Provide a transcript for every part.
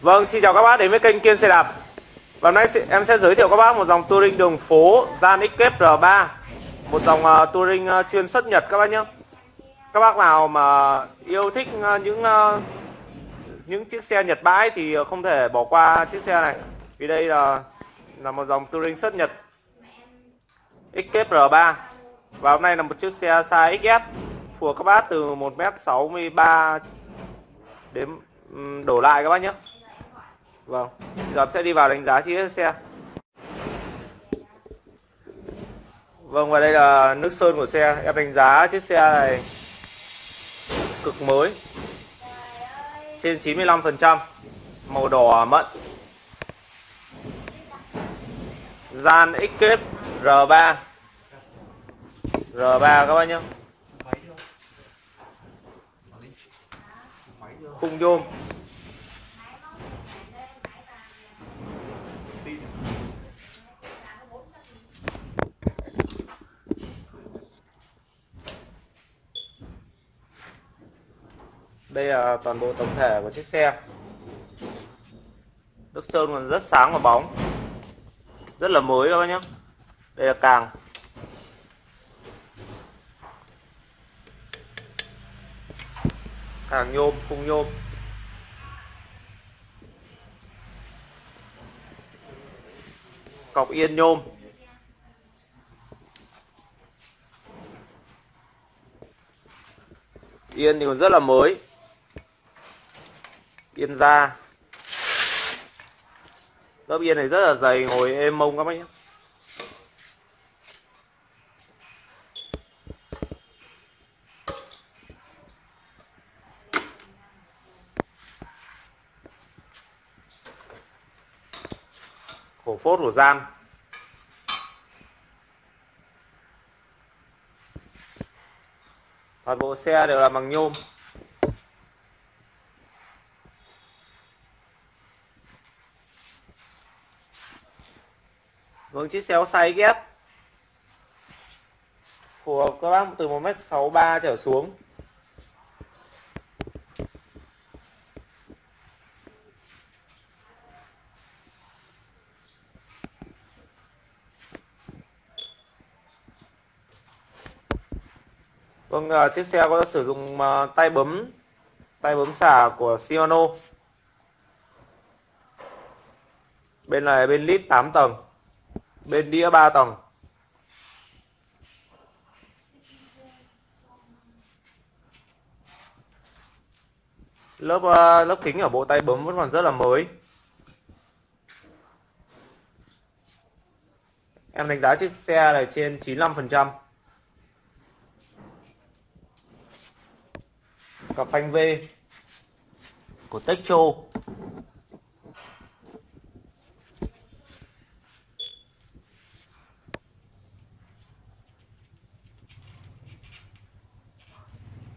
Vâng, xin chào các bác đến với kênh Kiên xe đạp. Và hôm nay em sẽ giới thiệu các bác một dòng touring đường phố Gian Escape R3, một dòng uh, touring uh, chuyên xuất Nhật các bác nhé. Các bác nào mà yêu thích uh, những uh, những chiếc xe Nhật bãi thì không thể bỏ qua chiếc xe này. Vì đây là là một dòng touring xuất Nhật Escape R3 và hôm nay là một chiếc xe size XS phù hợp các bác từ 1m63 đến đổ lại các bác nhé Vâng. Giờ sẽ đi vào đánh giá chi tiết xe. Vâng và đây là nước sơn của xe. Em đánh giá chiếc xe này Cực mới. Trên 95% Màu đỏ mận. Gian Escape R3 R3 các bác nhé Khung nhôm. Đây là toàn bộ tổng thể của chiếc xe. Nước sơn còn rất sáng và bóng. Rất là mới các bác nhé đây là càng. Càng nhôm, khung nhôm. Cọc yên nhôm. Yên thì còn rất là mới yên da lớp yên này rất là dày, ngồi êm mông các bác nhé. Khổ phốt của gian toàn bộ xe đều là bằng nhôm. Vâng chiếc xe size ghép phù hợp các bác, từ 1m63 trở xuống. Vâng à, chiếc xe có sử dụng à, tay bấm tay bấm xả của Shimano. Bên này bên lít 8 tầng bên đĩa 3 tầng. Lớp uh, lớp kính ở bộ tay bấm vẫn còn rất là mới. Em đánh giá chiếc xe này trên 95 phần trăm. Cặp phanh V của Techo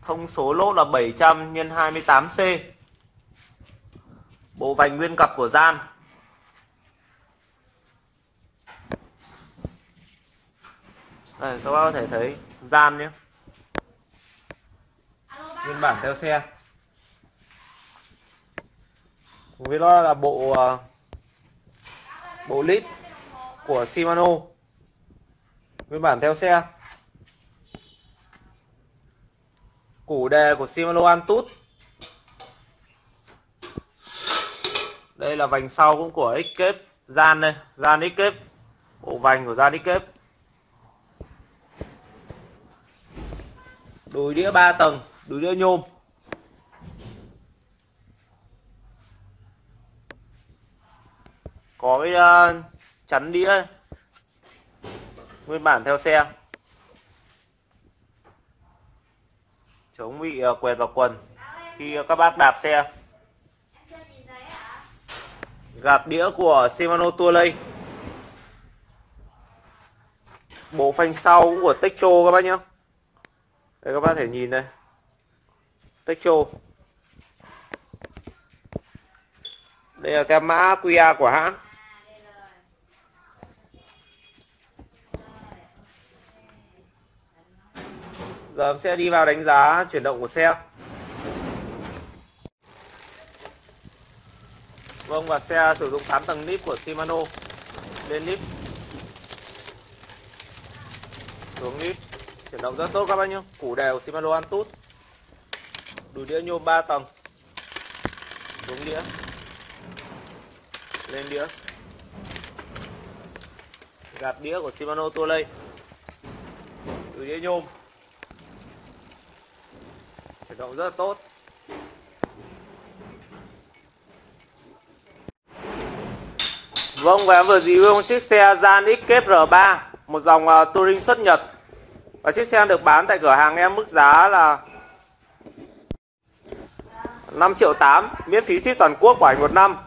Thông số lỗ là 700 x 28C. Bộ vành nguyên cặp của gian. Đây, các bác có thể thấy gian nhé. Nguyên bản theo xe. Với đó là bộ ờ, bộ lít của Shimano. Nguyên bản theo xe. Củ đề của Shimano Antut đây là vành sau cũng của Escape gian đây gian Escape bộ vành của gian Escape đùi đĩa 3 tầng đùi đĩa nhôm. Có cái uh, chắn đĩa nguyên bản theo xe. Chống bị ờ, quẹt vào quần. Khi ờ, các bác đạp xe. Gạt đĩa của Shimano Tourlay. Bộ phanh sau cũng của Techo các bác nhé đây, các bác thể nhìn đây. Techo đây là tem mã QR của hãng. Giờ em sẽ đi vào đánh giá chuyển động của xe Vâng và xe sử dụng 8 tầng nip của Shimano. Lên nip xuống nip chuyển động rất tốt các bác nhé củ đều Shimano Antut đùi đĩa nhôm 3 tầng. Xuống đĩa. Lên đĩa. Gạt đĩa của Shimano Tourlay. Đùi đĩa nhôm rộng động rất là tốt. Vâng và em vừa review một chiếc xe Gian XKEP R3 Một dòng uh, touring xuất Nhật. Và chiếc xe được bán tại cửa hàng em mức giá là 5 triệu 8 Miễn phí ship toàn quốc của anh một năm.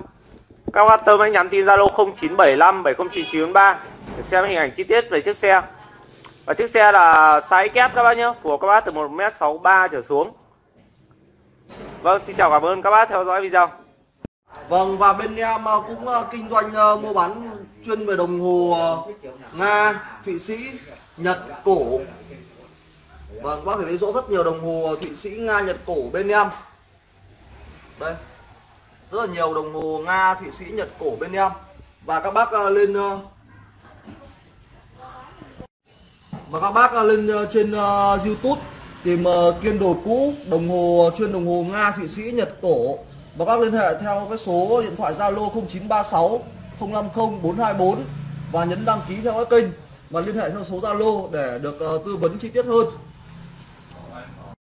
Các bạn tơm hãy nhắn tin Zalo 0975 709943 Để xem hình ảnh chi tiết về chiếc xe. Và chiếc xe là size kép các bác nhé Phù hợp các bác từ 1m63 trở xuống. Vâng xin chào cảm ơn các bác theo dõi video Vâng và bên em à, cũng à, kinh doanh à, mua bán chuyên về đồng hồ Nga, Thụy Sĩ, Nhật, cổ. Vâng, bác thể thấy rõ rất nhiều đồng hồ Thụy Sĩ, Nga, Nhật, cổ bên em. Đây. Rất là nhiều đồng hồ Nga, Thụy Sĩ, Nhật, cổ bên em. Và các bác lên và các bác lên trên YouTube tìm kiên đồ cũ đồng hồ chuyên đồng hồ Nga, Thụy Sĩ, Nhật, cổ và các liên hệ theo cái số điện thoại Zalo 0936 050 424 và nhấn đăng ký theo cái kênh. Và liên hệ theo số Zalo để được uh, tư vấn chi tiết hơn.